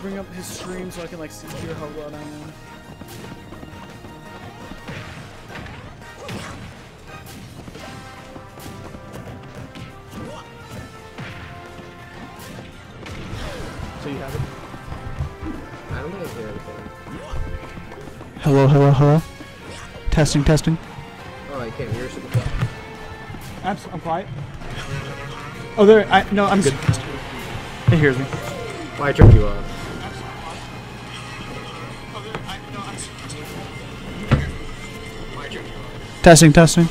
bring up his stream so I can like see hear how loud I am. So you have it. I don't think I hear anything. Hello, hello, hello. Testing, testing. Oh, I can't hear super well. I'm, I'm quiet. Oh, there. I no. I'm good. It hears me. Why I turned you off? Testing, testing.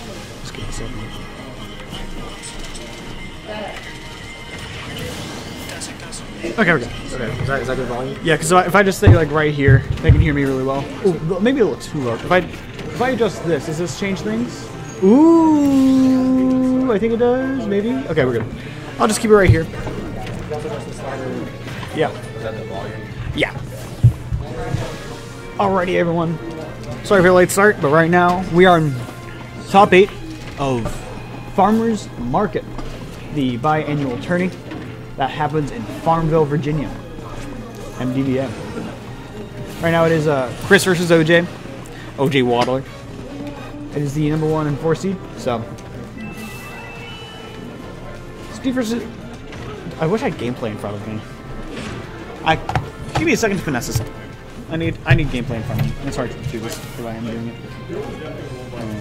Okay, we're good. Okay, is that, is that good volume? Yeah, because if I just stay like right here, they can hear me really well. Ooh, maybe a little too loud. If I if I adjust this, does this change things? Ooh, I think it does. Maybe. Okay, we're good. I'll just keep it right here. Yeah. Is that the volume? Yeah. Alrighty, everyone. Sorry for the late start, but right now we are in top eight of Farmers Market, the biannual tourney that happens in Farmville, Virginia. MDVA. Right now it is uh, Chris versus OJ. OJ Waddler. It is the number one and four seed, so. Steve versus. I wish I had gameplay in front of me. I give me a second to finesse this. I need I need gameplay in front of me. It's hard to do this if I am doing it.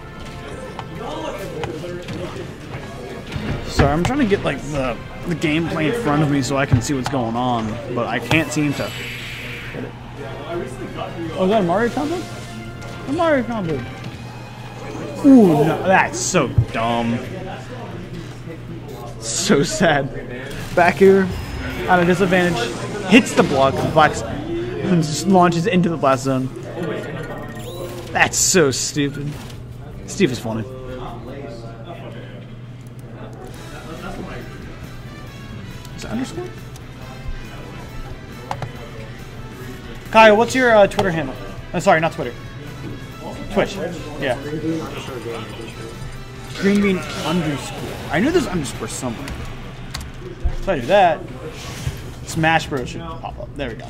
Sorry, I'm trying to get like the the gameplay in front of me so I can see what's going on, but I can't seem to. Oh, is that Mario combo? A Mario combo. Ooh, no, that's so dumb. So sad. Back here, at a disadvantage, hits the block, black, and just launches into the blast zone. That's so stupid. Steve is funny. Kyle, what's your uh, Twitter handle? Uh, sorry, not Twitter. Twitch. Yeah. Green bean underscore. I knew there's underscore somewhere. If I do that, Smash Bros should pop up. There we go.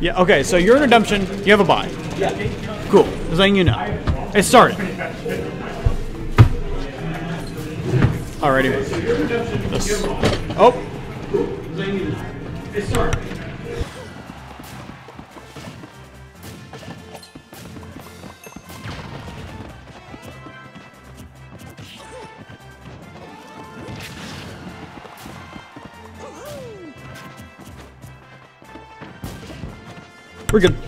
Yeah, okay, so you're in redemption, you have a bye. Yeah. Cool. Just letting you know. It started. Alrighty. This. Oh. We're good.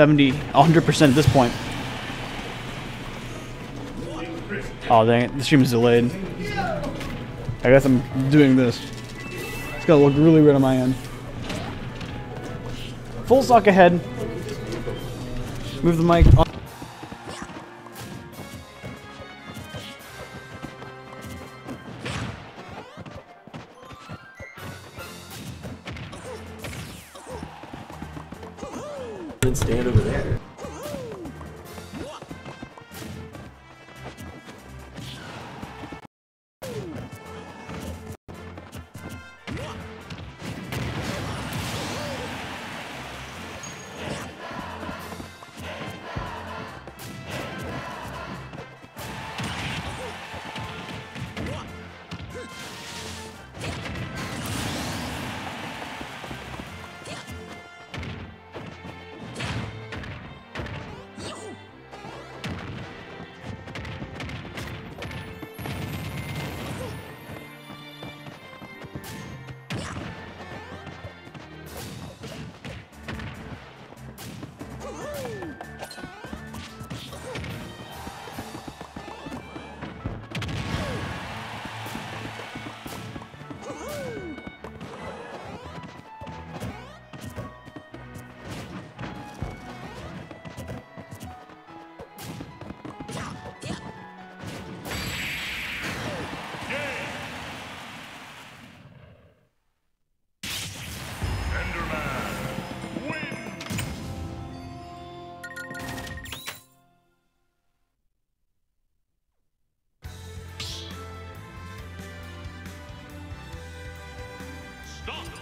70, 100% at this point. Oh dang it, the stream is delayed. I guess I'm doing this. It's gonna look really weird on my end. Full stock ahead. Move the mic. On.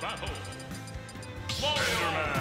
Battle. Spider-Man. Three,